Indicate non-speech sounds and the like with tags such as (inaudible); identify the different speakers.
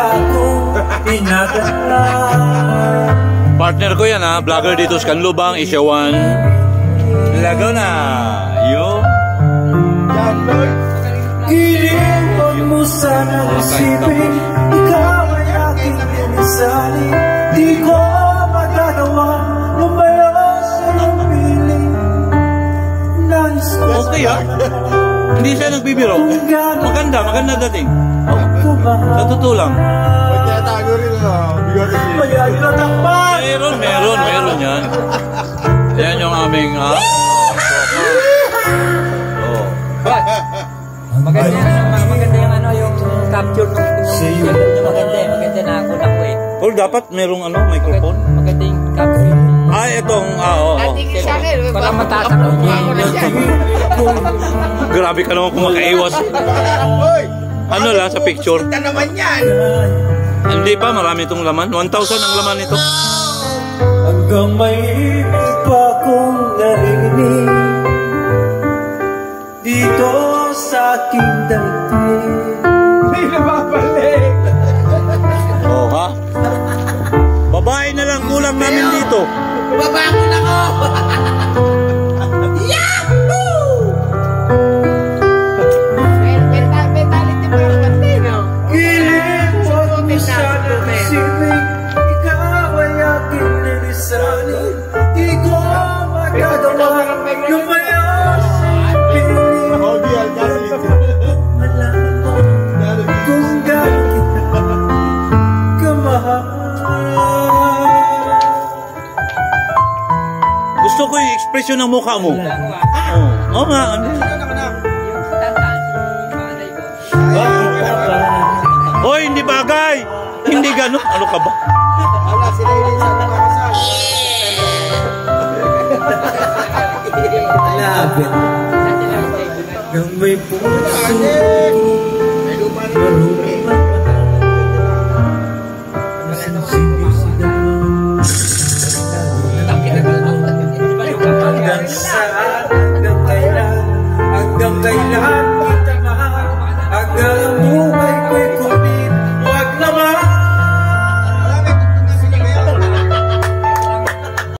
Speaker 1: akong pinadala
Speaker 2: Partner ko yan ha, vlogger dito sa Kanlubang, Isyawan. Laguna. Yo.
Speaker 1: Iliwan mo sana isipin Ikaw ay aking pinisalin Di ko magagawa Lumayo sa iyong piling Nais ko
Speaker 2: Okay ah. Hindi siya nagbibiro. Maganda, maganda dating. Totoo lang.
Speaker 3: Tinatago rin ano, bigote
Speaker 1: na takpan
Speaker 2: Meron, meron, meron yan. Yan yung aming, ah. Oh.
Speaker 4: Maganda yung, ano, maganda yung ano, yung capture ng
Speaker 1: Sa'yo.
Speaker 4: Maganda, maganda na ako na ko eh.
Speaker 2: Or dapat merong ano, microphone.
Speaker 4: Maganda yung capture.
Speaker 2: Ay, itong, ah, oo. oo.
Speaker 5: Tingin sa akin.
Speaker 4: Baka mataas ang
Speaker 5: siya.
Speaker 2: Grabe ka naman kung makaiwas.
Speaker 3: Hoy!
Speaker 2: Ano lang sa picture?
Speaker 5: Ito naman yan.
Speaker 2: Hindi pa, marami itong laman. 1,000 ang laman nito.
Speaker 1: Hanggang may ibig pa kong narinig Dito sa aking daigdig
Speaker 3: Hindi na babalik! (laughs)
Speaker 2: Oh, ha? Babae na lang kulang namin dito.
Speaker 5: Baba ko na ko.
Speaker 2: Gusto ko yung ekspresyon ng mukha mo. Oo, oh, nga. ano. Hoy, hindi bagay! Hindi ganun. Ano ka ba?
Speaker 3: Wala, sila yun sa (laughs) nakakasal.
Speaker 1: Lapit ng may puso
Speaker 3: May